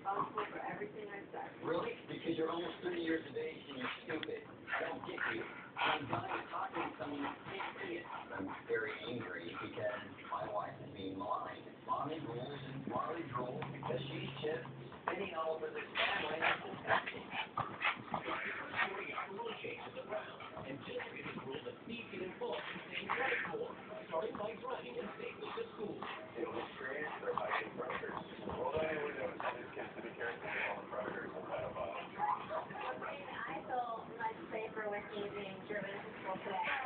responsible for everything I've done. Really? Because you're almost 30 years of age and you're stupid. I don't get you. I'm dying talking to someone who can't see it. I'm very angry because my wife is being maligned. Mommy rules and Marley rules because she's just spinning all over this family. It's disgusting. I with you being driven today.